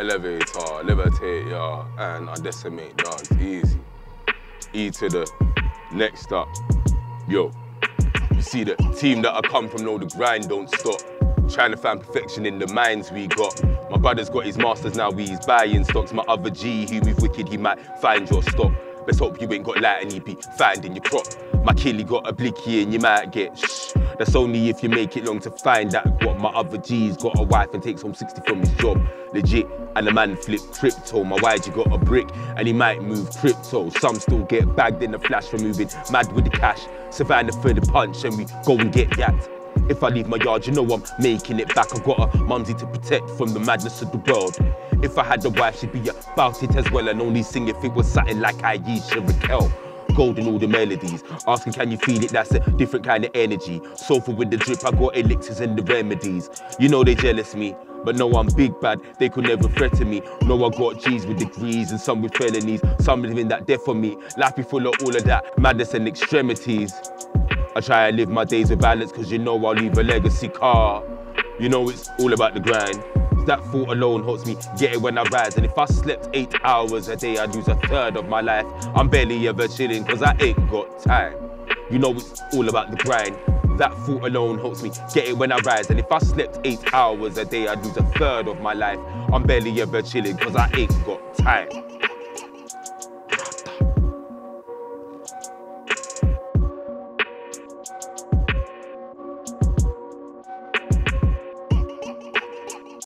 elevator, levitate, and I decimate dance, easy. E to the next up, yo. You see the team that I come from know the grind don't stop. Trying to find perfection in the minds we got. My brother's got his masters now, he's buying stocks. My other G, he move wicked, he might find your stock. Let's hope you ain't got light and he be finding your crop. My killie got a blicky and you might get shh. That's only if you make it long to find that what my other G's got a wife and takes home 60 from his job. Legit, and the man flip crypto. My YG got a brick and he might move crypto. Some still get bagged in the flash for moving mad with the cash. Savannah for the punch and we go and get that. If I leave my yard, you know I'm making it back. I've got a mumsy to protect from the madness of the world. If I had a wife, she'd be about it as well and only sing if it was something like Aisha Raquel. Golden all the melodies. Asking, can you feel it? That's a different kind of energy. Soulful with the drip, I got elixirs and the remedies. You know they jealous me. But no, I'm big bad, they could never threaten me. No, I got G's with degrees and some with felonies. Some living that death for me. Life be full of all of that madness and extremities. I try and live my days with balance, cause you know I'll leave a legacy car. You know it's all about the grind. That thought alone helps me get it when I rise. And if I slept eight hours a day, I'd lose a third of my life. I'm barely ever chilling, cause I ain't got time. You know it's all about the grind. That thought alone helps me get it when I rise. And if I slept eight hours a day, I'd lose a third of my life. I'm barely ever chilling, cause I ain't got time.